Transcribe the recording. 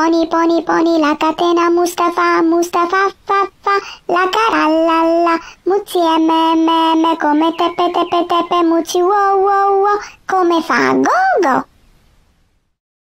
Pony, pony, pony, la catena Mustafa, Mustafa, fa, fa, la carallalla, Muzzi e me, me, me, come tepe, tepe, tepe, Muzzi, wow, wow, wow, come fa, go, go.